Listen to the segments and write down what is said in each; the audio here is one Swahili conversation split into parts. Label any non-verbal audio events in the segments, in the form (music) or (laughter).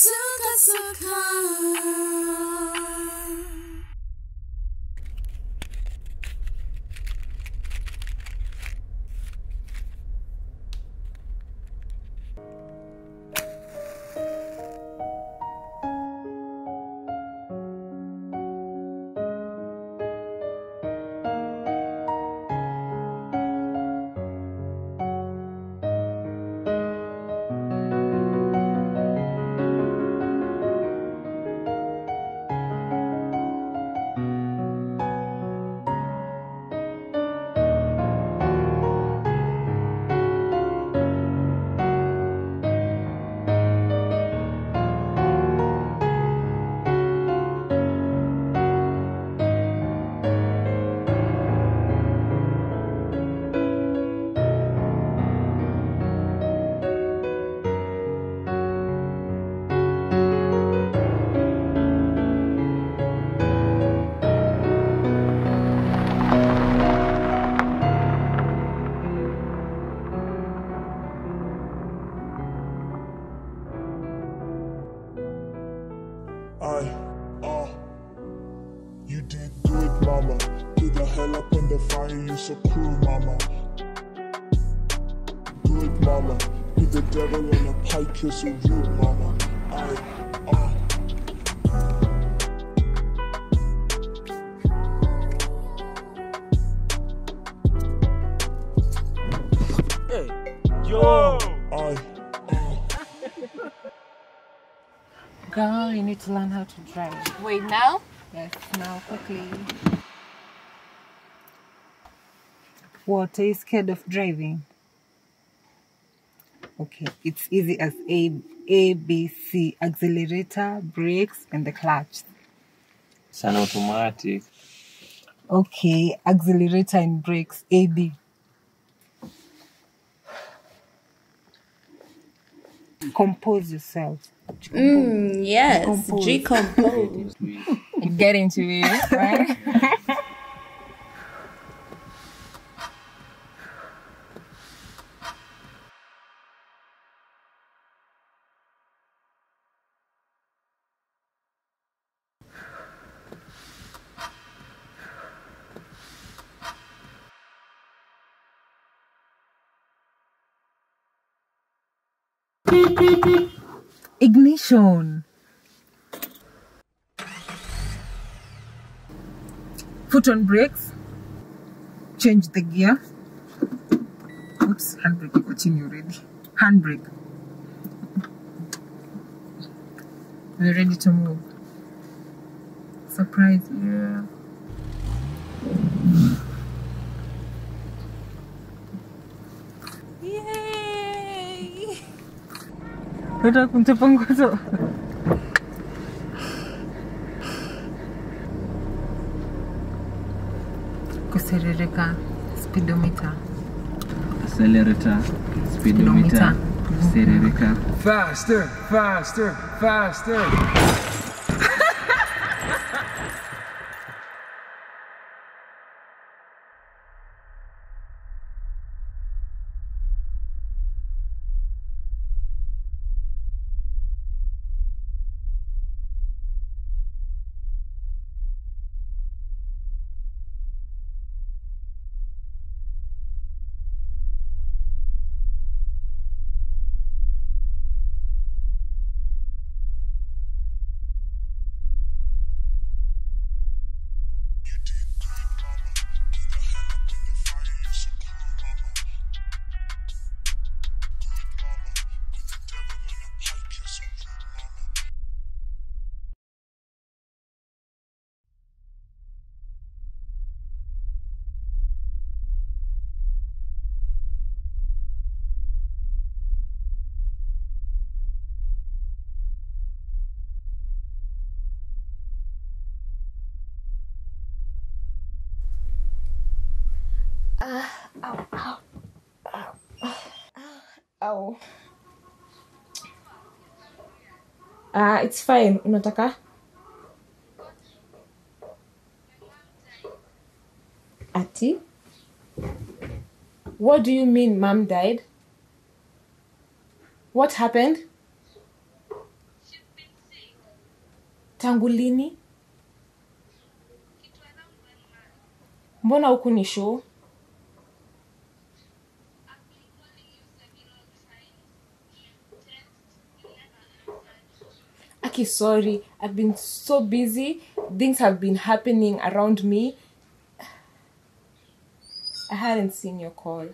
Suka-suka so rude, mama. I, uh, Yo! I, Girl, you need to learn how to drive. Wait, now? Yes, now quickly. What? Are you scared of driving? Okay, it's easy as A, A, B, C. Accelerator, brakes, and the clutch. It's an automatic. Okay, accelerator and brakes. A, B. Compose yourself. Mm, yes, Compose. G compose. (laughs) Get into it, right? (laughs) Ignition. Foot on brakes. Change the gear. Oops, handbrake iko chini already. Handbrake. We're ready to move. Surprise, yeah. Nataka kumchapa ngoto. Kuserereka speedometer. Accelerator, speedometer, serereka. Faster, faster, faster. Ah, it's fine. Unataka? Ati? What do you mean mom died? What happened? tangulini? Mbona huku ni show? Aki, sorry. I've been so busy. Things have been happening around me. I hadn't seen your call.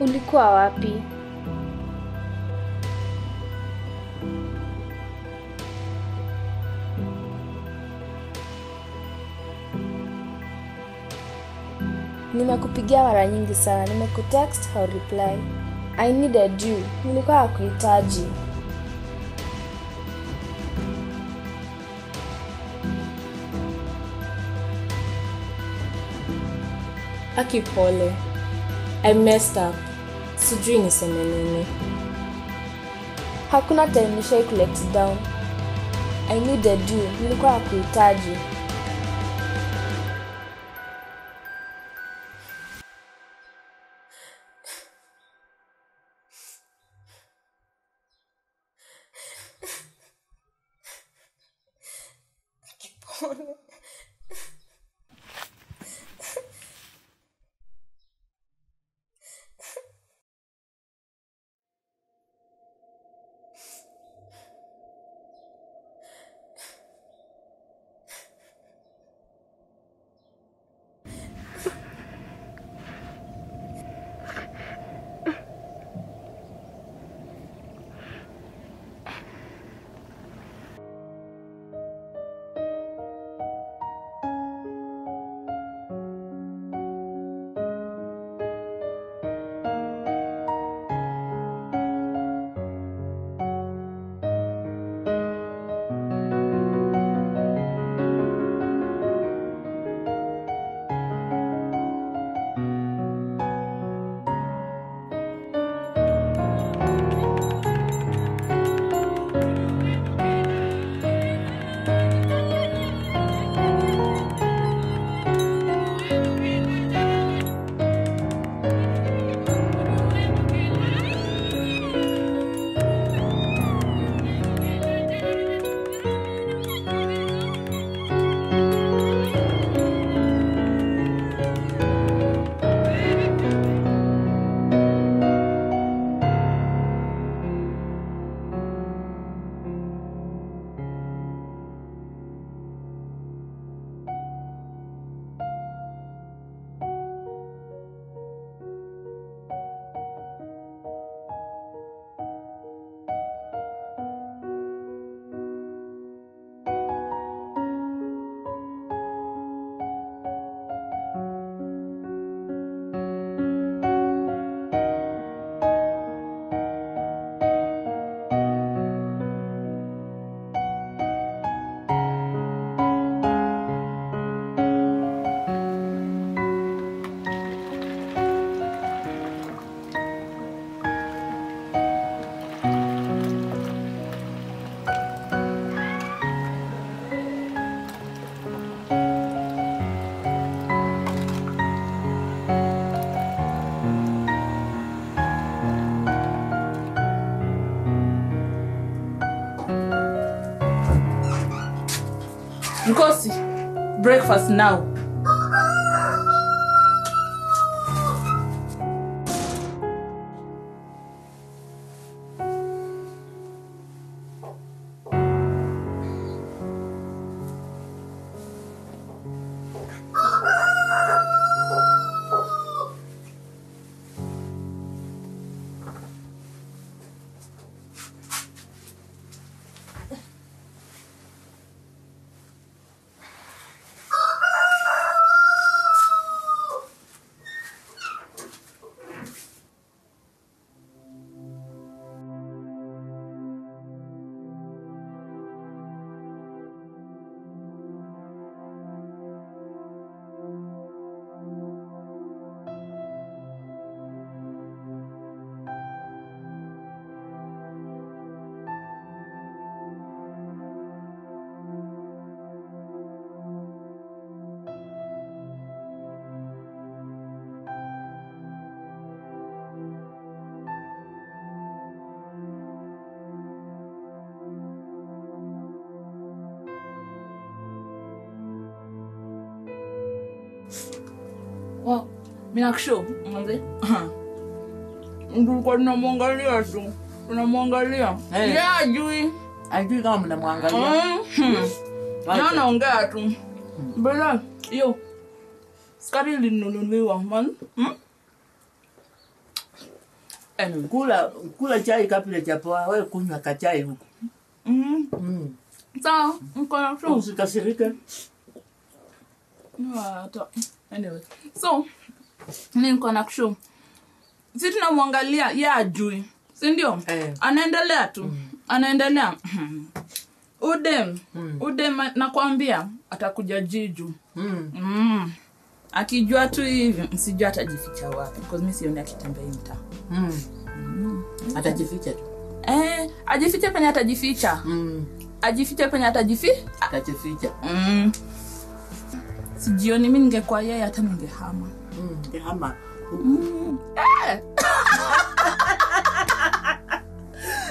Ulikuwa wapi? Nimekupigia mara nyingi sana, nimekutext au reply. I needed you. Nilikuwa nakuhitaji. Aki pole. I messed up. Sijui niseme nini. Hakuna time nishai kulet down. i needed you nilikuwa nakuhitaji Nkosi, breakfast now. Minakusho mwanze. Tulikuwa tunamwangalia tu, tunamwangalia Hey. yeye ajui ajui kama mnamwangalia Yeye naongea tu Bela, yo. skari linunuliwa, man. Hmm? Anyway, kula kula chai kabla chapoa wewe kunywa kachai huko mm, mm. sawa mko na show. usikasirike Hata- anyway so mi niko na si tunamwangalia ye ajui sindio Eh. anaendelea tu anaendelea ude mm. ude nakwambia atakuja jiju mm. mm. akijua tu hivi msijua atajificha wapi mi sioni akitembea hii mtaa mm. atajificha tu eh, ajifiche penye atajificha mm. ajifiche penye atajifi Atajificha. mm. sijioni mi ningekuwa yeye hata ningehama Mm, Kihama.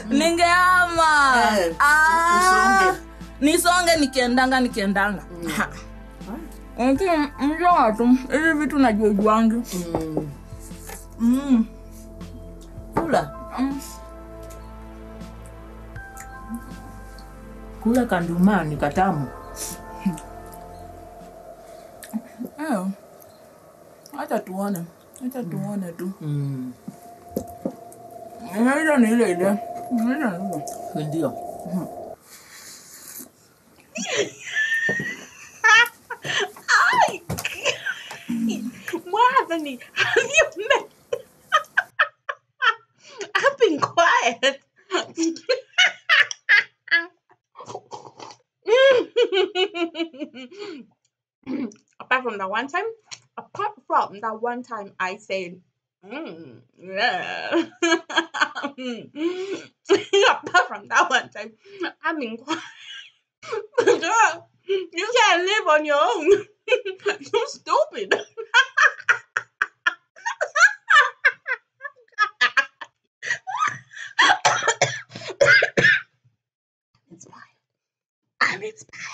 ningehama Eh, Ah, nisonge nikiendanga nikiendanga lakini mjua tu hivi vitu najuajuangi Mm. mm. Kula. Mm. Kula kanduma ni katamu. what I wanna, what I wanna do. Mm. Ndio mm. ndio ile. Ndio ndio. Ndio. Ay. Mwadhani, have you met? I've been quiet. (laughs) Apart from that one time, from that one time, I said, mm, yeah. (laughs) apart from that one time, been quiet. Girl, you can't live on your own. (laughs) you stupid. (laughs) inspired. I'm inspired.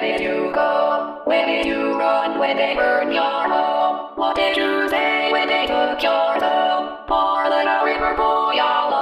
Where did you go? Where did you run when they burned your home? What did you say when they took your soul? Poor little river boy, all.